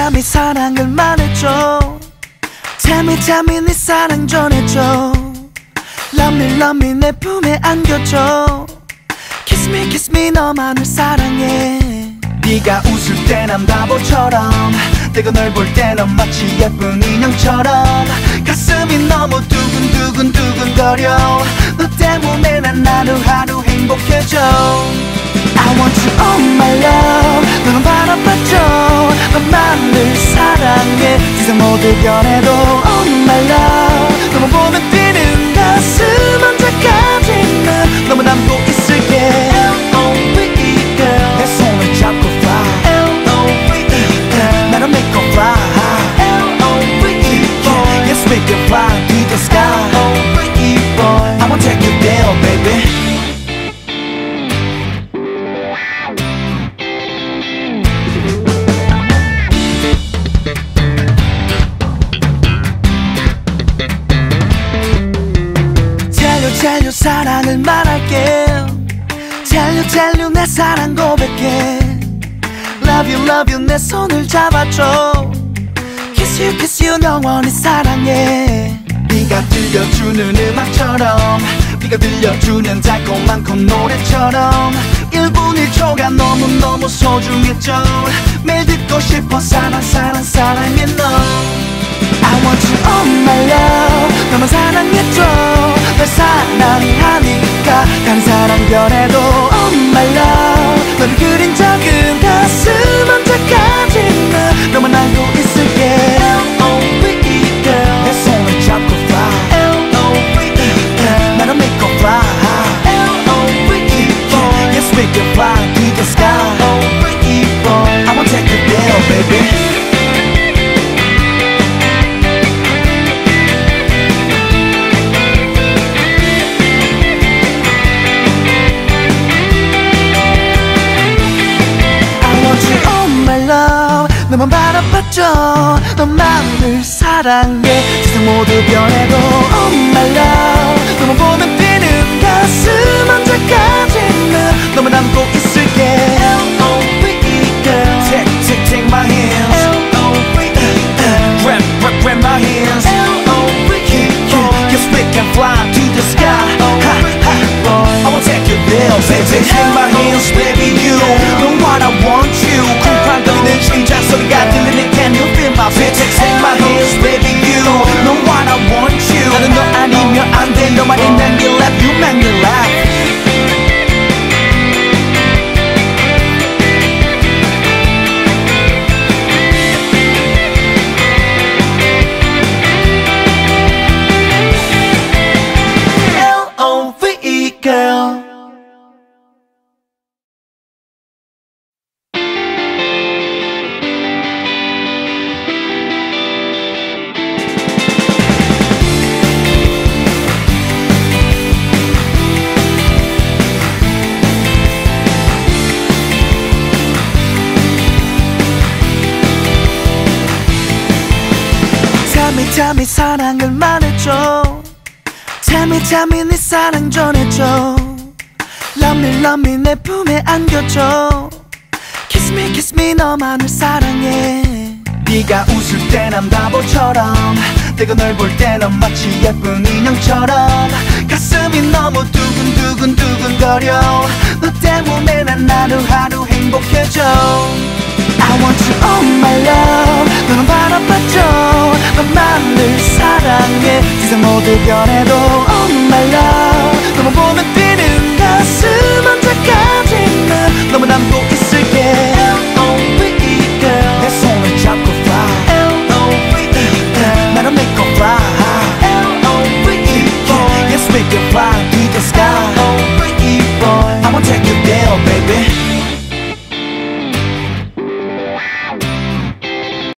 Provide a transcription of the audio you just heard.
me 사랑을 말해줘. tell me 네 사랑 전해줘. Love me love me 내 품에 안겨줘. Kiss me kiss me 너만을 사랑해. 네가 웃을 때 난 바보처럼. 내가 널 볼 때 넌 마치 예쁜 인형처럼. 가슴이 너무 두근두근 두근거려. 너 때문에 난 하루하루 행복해져 사랑해 세상 모두 변해도 사랑을 말할게. tell you 내 사랑 고백해. Love you love you 내 손을 잡아줘. Kiss you kiss you 영원히 사랑해. 네가 들려주는 음악처럼 네가 들려주는 달콤한 콧노래처럼. 1분 1초가 너무너무 소중했죠. 매일 듣고 싶어 사랑 사랑 사랑해 너. I want you all my love. 너만 사랑해줘 널 사랑하니까 다른 사랑 변해도 all my love 너를 그린 적은 가슴 언제까지 나 너만 알고 있을게 L-O-V-E girl 내 손을 잡고 fly L-O-V-E girl 나를 믿고 fly L-O-V-E boy Yes we can fly to the sky L-O-V-E boy I wanna take you there baby 너만 바라봐줘 너만을 사랑해. 세상 모두 변해도 all my love. 너만 보면 뛰는 가슴 언제까지 나? 너만 안고 있을 Tell me 사랑을 말해줘 Tell me tell me 네 사랑 전해줘 Love me love me 내 품에 안겨줘 Kiss me kiss me 너만을 사랑해 네가 웃을 때 난 바보처럼 내가 널 볼 때 넌 마치 예쁜 인형처럼 가슴이 너무 두근두근 두근거려 너 때문에 난 하루하루 행복해져 I want you all my love 너는 바라봐줘 그것만 늘 사랑해 세상 모두 변해도 Oh my love 너만 보면 뛰는 가슴 언제까지나 너만 남고 있을게 L-O-V-E girl 내 손을 잡고 fly L-O-V-E girl 나를 make a fly L-O-V-E boy Yes we can fly to the sky